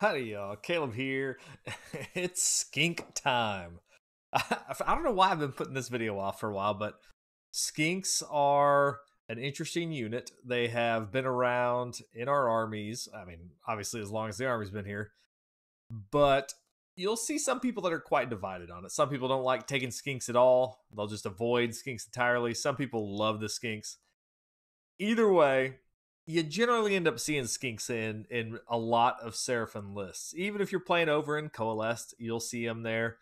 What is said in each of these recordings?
Howdy, y'all. Caleb here. it's skink time. I don't know why I've been putting this video off for a while, but skinks are an interesting unit. They have been around in our armies. I mean, obviously, as long as the army's been here. But you'll see some people that are quite divided on it. Some people don't like taking skinks at all, they'll just avoid skinks entirely. Some people love the skinks. Either way, you generally end up seeing skinks in in a lot of Seraphon lists. Even if you're playing over in Coalesced, you'll see them there.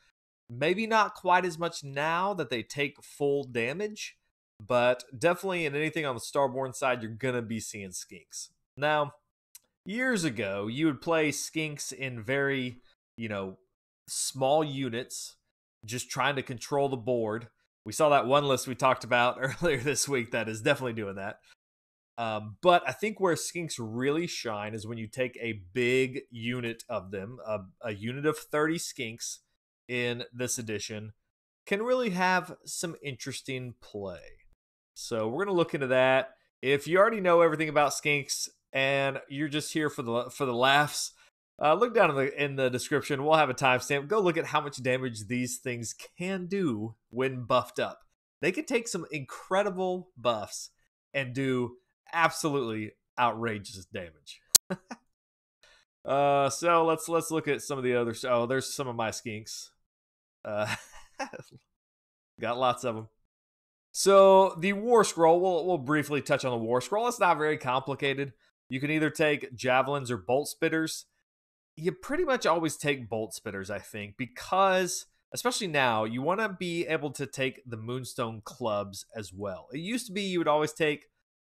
Maybe not quite as much now that they take full damage, but definitely in anything on the Starborn side, you're gonna be seeing skinks. Now, years ago, you would play skinks in very, you know, small units, just trying to control the board. We saw that one list we talked about earlier this week that is definitely doing that. Um, but I think where skinks really shine is when you take a big unit of them, a, a unit of 30 skinks in this edition, can really have some interesting play. So we're going to look into that. If you already know everything about skinks and you're just here for the for the laughs, uh, look down in the in the description. We'll have a timestamp. Go look at how much damage these things can do when buffed up. They can take some incredible buffs and do absolutely outrageous damage. uh, so let's let's look at some of the other. Oh, there's some of my skinks. Uh, got lots of them. So the war scroll, we'll we'll briefly touch on the war scroll. It's not very complicated. You can either take javelins or bolt spitters. You pretty much always take bolt spitters, I think, because especially now, you want to be able to take the moonstone clubs as well. It used to be you would always take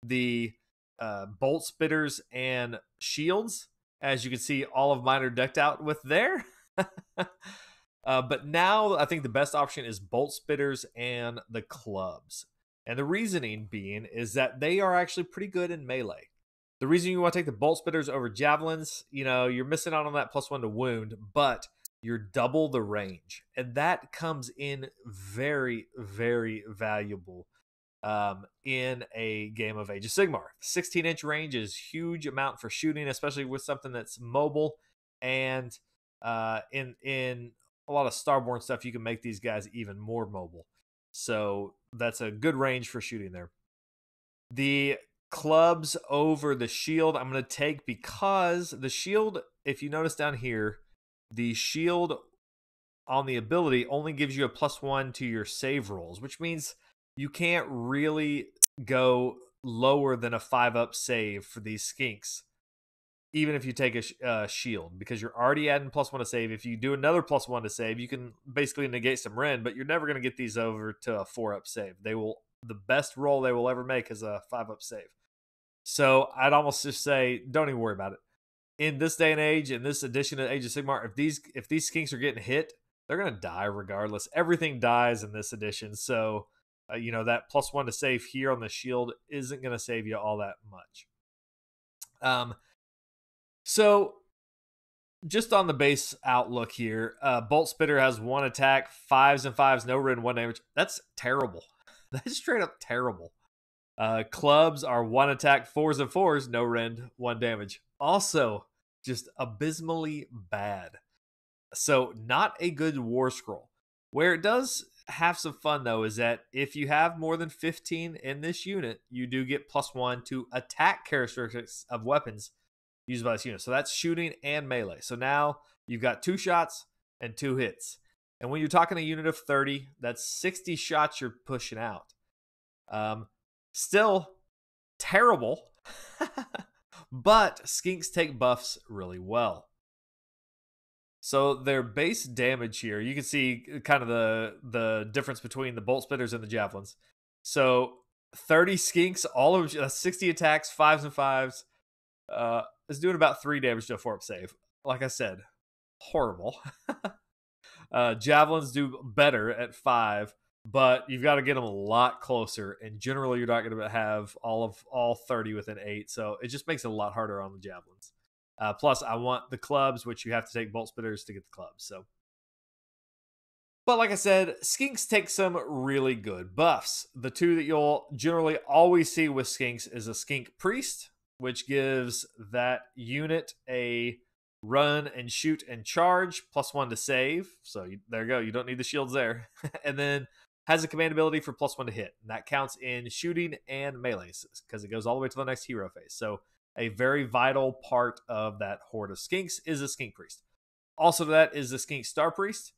the uh, bolt spitters and shields. As you can see, all of mine are decked out with there. uh, but now I think the best option is bolt spitters and the clubs. And the reasoning being is that they are actually pretty good in melee. The reason you want to take the bolt spitters over javelins, you know, you're missing out on that plus one to wound, but you're double the range. And that comes in very, very valuable um, in a game of Age of Sigmar. 16 inch range is huge amount for shooting, especially with something that's mobile. And uh, in in a lot of Starborn stuff, you can make these guys even more mobile. So that's a good range for shooting there. The clubs over the shield, I'm going to take because the shield, if you notice down here, the shield on the ability only gives you a plus one to your save rolls, which means you can't really go lower than a five up save for these skinks, even if you take a sh- uh, shield, because you're already adding plus one to save. If you do another plus one to save, you can basically negate some Rend, but you're never going to get these over to a four up save. They will the best roll they will ever make is a five up save. So I'd almost just say don't even worry about it. In this day and age, in this edition of Age of Sigmar, if these if these skinks are getting hit, they're gonna die regardless. Everything dies in this edition, so uh, you know that plus one to save here on the shield isn't going to save you all that much. Um, so just on the base outlook here, uh, Bolt Spitter has one attack, fives and fives, no rend, one damage. That's terrible. That's straight up terrible. Uh, clubs are one attack, fours and fours, no rend, one damage. Also, just abysmally bad. So, not a good war scroll. Where it does have some fun though is that if you have more than 15 in this unit, you do get plus one to attack characteristics of weapons used by this unit. So that's shooting and melee. So now you've got two shots and two hits. And when you're talking a unit of 30, that's 60 shots you're pushing out. Um, still terrible, but skinks take buffs really well. So their base damage here, you can see uh, kind of the the difference between the bolt spitters and the javelins. So 30 skinks, all of uh, 60 attacks, fives and fives, uh, is doing about three damage to a four up save. Like I said, horrible. uh, javelins do better at five, but you've got to get them a lot closer. And generally, you're not going to have all of all 30 within eight, so it just makes it a lot harder on the javelins. Uh, plus, I want the clubs, which you have to take bolt spitters to get the clubs. So, but like I said, skinks take some really good buffs. The two that you'll generally always see with skinks is a skink priest, which gives that unit a run and shoot and charge, plus one to save. So you, there you go. You don't need the shields there. and then has a command ability for plus one to hit. And that counts in shooting and melee because it goes all the way to the next hero phase. So a very vital part of that horde of skinks is a skink priest. Also to that is the skink star priest.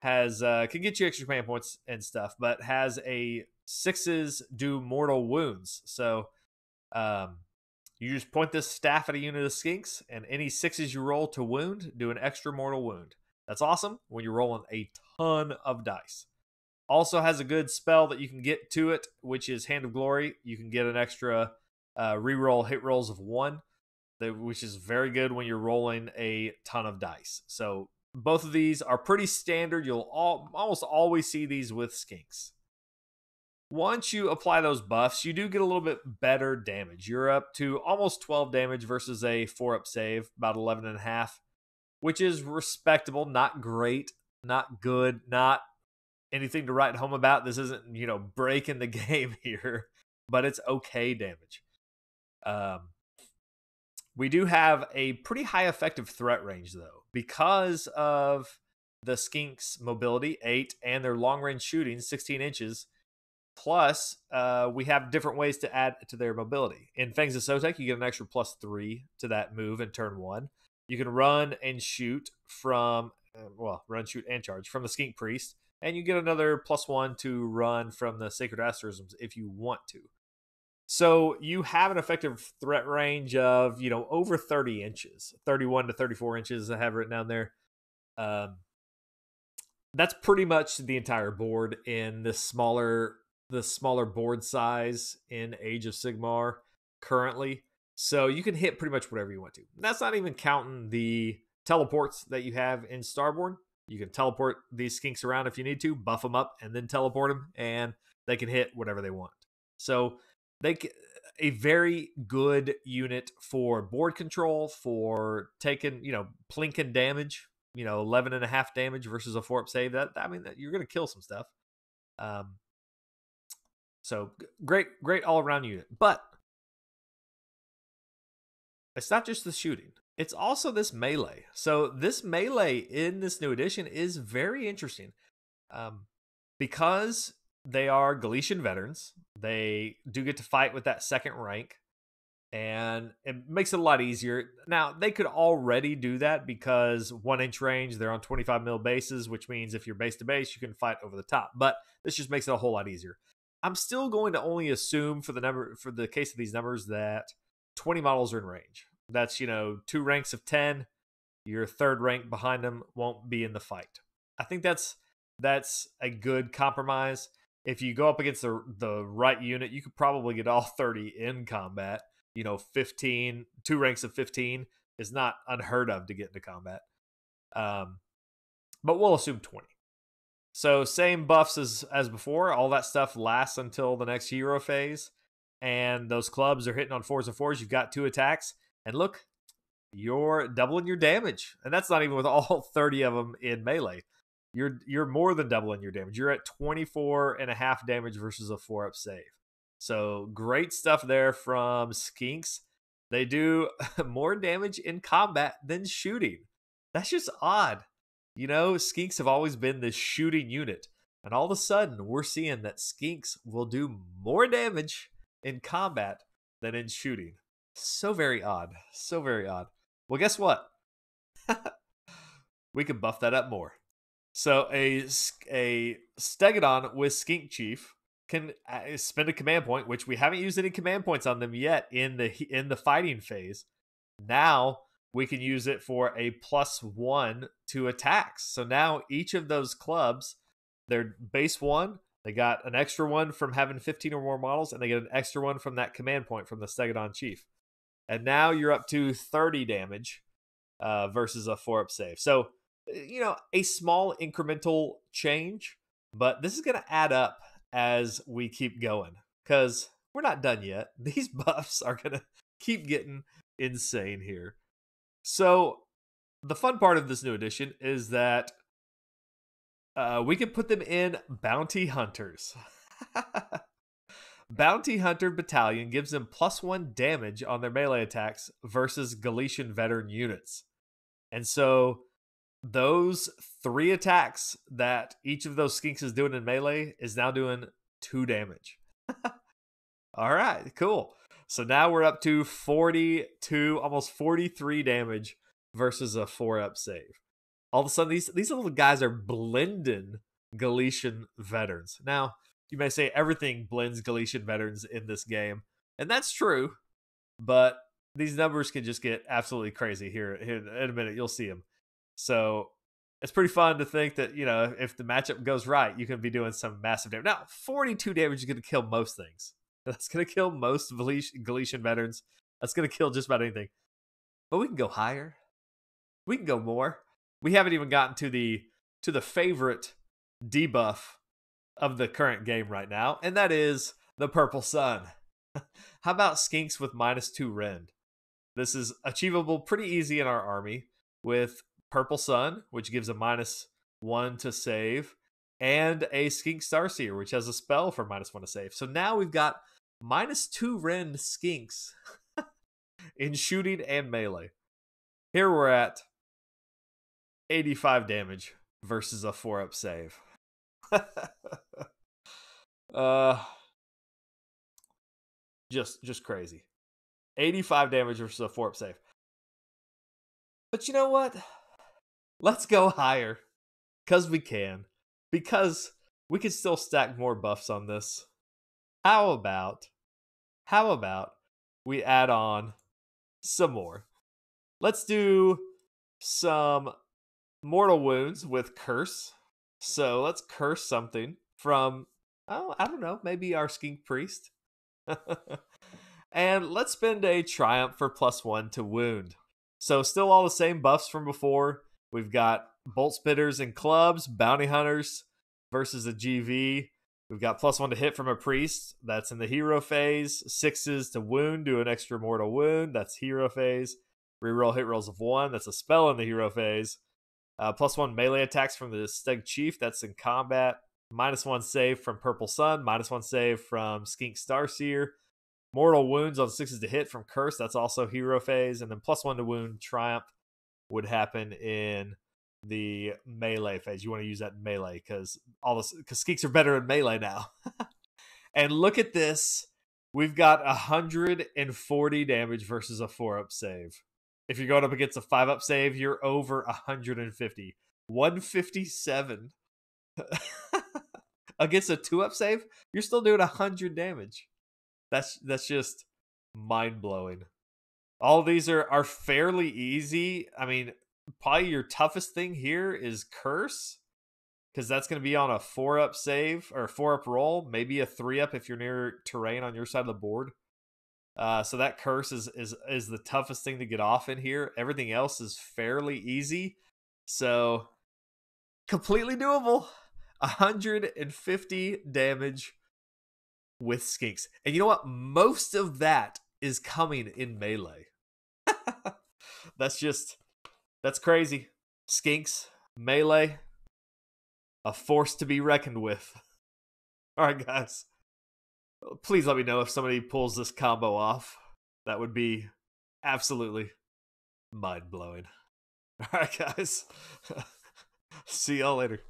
Has uh, can get you extra command points and stuff, but has a sixes do mortal wounds. So um, you just point this staff at a unit of skinks, and any sixes you roll to wound do an extra mortal wound. That's awesome when you're rolling a ton of dice. Also has a good spell that you can get to it, which is Hand of Glory. You can get an extra uh, reroll hit rolls of one, which is very good when you're rolling a ton of dice. So both of these are pretty standard. You'll all, almost always see these with skinks. Once you apply those buffs, you do get a little bit better damage. You're up to almost 12 damage versus a 4 up save, about 11 and a half, which is respectable, not great, not good, not anything to write home about. This isn't, you know, breaking the game here, but it's okay damage. Um, we do have a pretty high effective threat range, though, because of the Skink's mobility, 8, and their long range shooting, 16 inches. Plus, uh, we have different ways to add to their mobility. In Fangs of Sotek, you get an extra plus 3 to that move in turn 1. You can run and shoot from, uh, well, run, shoot, and charge from the Skink Priest and you get another plus one to run from the Sacred Asterisms if you want to. So you have an effective threat range of you know over 30 inches, 31 to 34 inches. I have written down there. Um, that's pretty much the entire board in the smaller the smaller board size in Age of Sigmar currently. So you can hit pretty much whatever you want to. That's not even counting the teleports that you have in Starborn. You can teleport these skinks around if you need to, buff them up, and then teleport them, and they can hit whatever they want. So they a very good unit for board control, for taking you know plinking damage. You know, 11 and a half damage versus a four up save. That I mean, that you're gonna kill some stuff. Um, so great, great all around unit. But it's not just the shooting. It's also this melee. So this melee in this new edition is very interesting. Um, because they are Galletian veterans, they do get to fight with that second rank, and it makes it a lot easier. Now they could already do that because one inch range, they're on 25 mil bases, which means if you're base to base, you can fight over the top. But this just makes it a whole lot easier. I'm still going to only assume for the number for the case of these numbers that 20 models are in range. That's, you know, two ranks of 10. Your third rank behind them won't be in the fight. I think that's that's a good compromise. If you go up against the the right unit, you could probably get all 30 in combat. You know, 15, two ranks of 15 is not unheard of to get into combat. Um, but we'll assume 20. So same buffs as as before. All that stuff lasts until the next hero phase, and those clubs are hitting on fours and fours. You've got two attacks. And look, you're doubling your damage. And that's not even with all 30 of them in melee. You're you're more than doubling your damage. You're at 24 and a half damage versus a 4 up save. So great stuff there from Skinks. They do more damage in combat than shooting. That's just odd. You know, Skinks have always been the shooting unit. And all of a sudden, we're seeing that Skinks will do more damage in combat than in shooting. So very odd. So very odd. Well, guess what? we can buff that up more. So a a Stegadon with Skink Chief can uh, spend a command point, which we haven't used any command points on them yet in the in the fighting phase. Now we can use it for a plus one to attacks. So now each of those clubs, their base one, they got an extra one from having 15 or more models, and they get an extra one from that command point from the Stegadon Chief and now you're up to 30 damage uh, versus a four up save. So, you know, a small incremental change, but this is going to add up as we keep going because we're not done yet. These buffs are going to keep getting insane here. So, the fun part of this new edition is that uh, we can put them in bounty hunters. Bounty Hunter Battalion gives them plus one damage on their melee attacks versus Galletian veteran units. And so those three attacks that each of those skinks is doing in melee is now doing two damage. All right, cool. So now we're up to 42, almost 43 damage versus a four up save. All of a sudden, these these little guys are blending Galletian veterans. Now, you may say everything blends Galletian veterans in this game, and that's true, but these numbers can just get absolutely crazy here, here in a minute. You'll see them. So it's pretty fun to think that, you know, if the matchup goes right, you can be doing some massive damage. Now, 42 damage is going to kill most things. That's going to kill most Galletian veterans. That's going to kill just about anything. But we can go higher. We can go more. We haven't even gotten to the to the favorite debuff of the current game right now, and that is the Purple Sun. How about Skinks with minus two rend? This is achievable pretty easy in our army with Purple Sun, which gives a minus one to save, and a Skink Starseer, which has a spell for minus one to save. So now we've got minus two rend skinks in shooting and melee. Here we're at 85 damage versus a four up save. uh just just crazy. 85 damage versus a four up save. But you know what? Let's go higher. Because we can. Because we can still stack more buffs on this. How about, how about we add on some more? Let's do some mortal wounds with curse. So let's curse something from, oh, I don't know, maybe our skink priest. and let's spend a triumph for plus one to wound. So still all the same buffs from before. We've got bolt spitters and clubs, bounty hunters versus a GV. We've got plus one to hit from a priest. That's in the hero phase. Sixes to wound, do an extra mortal wound. That's hero phase. Reroll hit rolls of one. That's a spell in the hero phase. Uh, plus one melee attacks from the Steg Chief. That's in combat. Minus one save from Purple Sun. Minus one save from Skink Starseer. Mortal wounds on sixes to hit from Curse. That's also hero phase. And then plus one to wound Triumph would happen in the melee phase. You want to use that in melee because all this because skeeks are better in melee now. and look at this. We've got 140 damage versus a four up save. If you're going up against a five up save, you're over 150. 157. against a two up save, you're still doing 100 damage. That's that's just mind blowing. All these are are fairly easy. I mean, probably your toughest thing here is curse because that's going to be on a four up save or four up roll, maybe a three up if you're near terrain on your side of the board. Uh, so that curse is is is the toughest thing to get off in here. Everything else is fairly easy, so completely doable. 150 damage with skinks, and you know what? Most of that is coming in melee. that's just that's crazy. Skinks, melee, a force to be reckoned with. All right, guys. Please let me know if somebody pulls this combo off. That would be absolutely mind blowing. All right, guys. See y'all later.